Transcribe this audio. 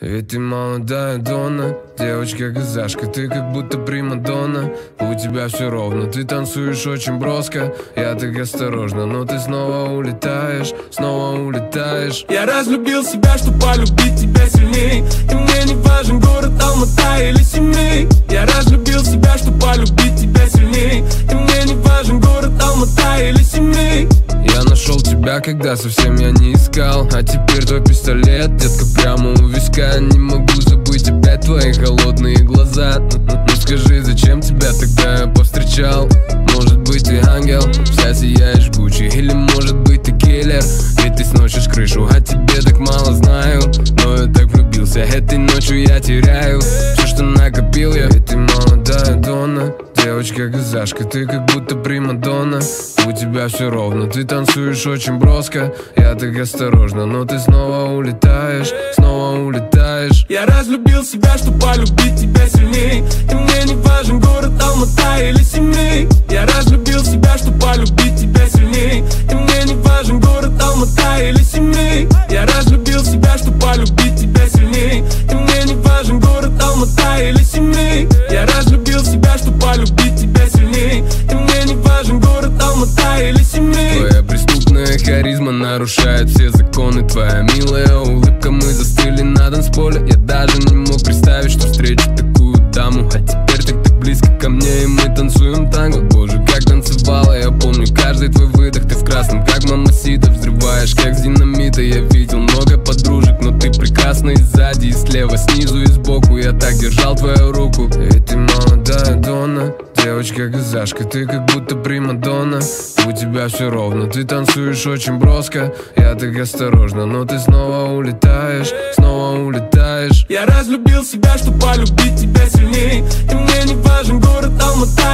Ведь ты молодая Дона, девочка-казашка, ты как будто примадонна. У тебя все ровно, ты танцуешь очень броско. Я так осторожно, но ты снова улетаешь, снова улетаешь. Я разлюбил себя, чтобы полюбить тебя когда совсем я не искал. А теперь твой пистолет, детка, прямо у виска. Не могу забыть опять твои холодные глаза. Ну, ну, ну скажи, зачем тебя тогда я повстречал? Может быть ты ангел, вся сияешь Гуччи Или может быть ты киллер, ведь ты сносишь крышу А тебе так мало знаю, но я так влюбился Этой ночью я теряю что накопил я. Ведь ты молодая Дона. Девочка-казашка, ты как будто примадонна У тебя все ровно, ты танцуешь очень броско. Я так осторожно, но ты снова улетаешь Снова улетаешь. Я разлюбил себя, чтобы полюбить тебя сильней. И мне не важен город Алмата харизма нарушает все законы. Твоя милая улыбка, мы застыли на танцполе. Я даже не мог представить, что встречу такую даму. А теперь ты так близко ко мне и мы танцуем танго. Боже, как танцевала, я помню каждый твой выдох. Ты в красном, как мамасита, взрываешь, как с динамита. Я видел много подружек, но ты прекрасна и сзади, и слева, снизу и сбоку Я так держал твою руку, и ты молодая Дона Девочка-казашка, ты как будто примадонна У тебя все ровно, ты танцуешь очень броско. Я так осторожно, но ты снова улетаешь Снова улетаешь. Я разлюбил себя, чтобы полюбить тебя сильней И мне не важен город Алмата